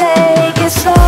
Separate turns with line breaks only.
take it slow.